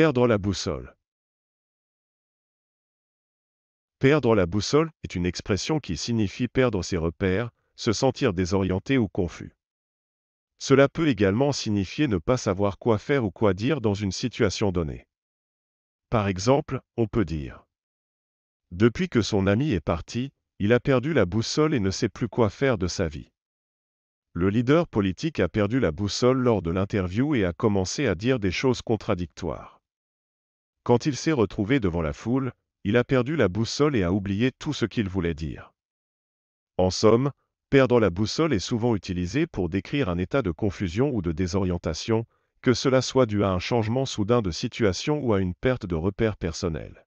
Perdre la boussole. Perdre la boussole est une expression qui signifie perdre ses repères, se sentir désorienté ou confus. Cela peut également signifier ne pas savoir quoi faire ou quoi dire dans une situation donnée. Par exemple, on peut dire Depuis que son ami est parti, il a perdu la boussole et ne sait plus quoi faire de sa vie. Le leader politique a perdu la boussole lors de l'interview et a commencé à dire des choses contradictoires. Quand il s'est retrouvé devant la foule, il a perdu la boussole et a oublié tout ce qu'il voulait dire. En somme, Perdre la boussole est souvent utilisé pour décrire un état de confusion ou de désorientation, que cela soit dû à un changement soudain de situation ou à une perte de repères personnels.